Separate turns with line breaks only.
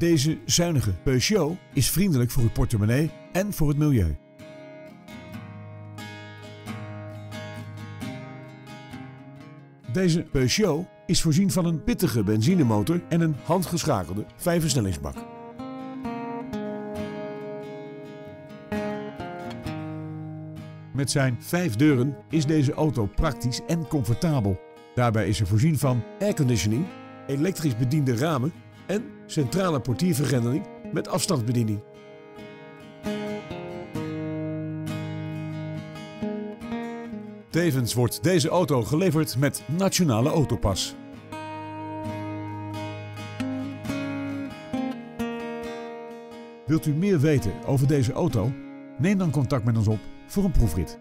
Deze zuinige Peugeot is vriendelijk voor uw portemonnee en voor het milieu. Deze Peugeot is voorzien van een pittige benzinemotor en een handgeschakelde vijfversnellingsbak. Met zijn vijf deuren is deze auto praktisch en comfortabel. Daarbij is er voorzien van airconditioning, elektrisch bediende ramen en centrale portiervergrendeling met afstandsbediening. Tevens wordt deze auto geleverd met Nationale Autopas. Wilt u meer weten over deze auto? Neem dan contact met ons op voor een proefrit.